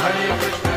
Hare Krishna.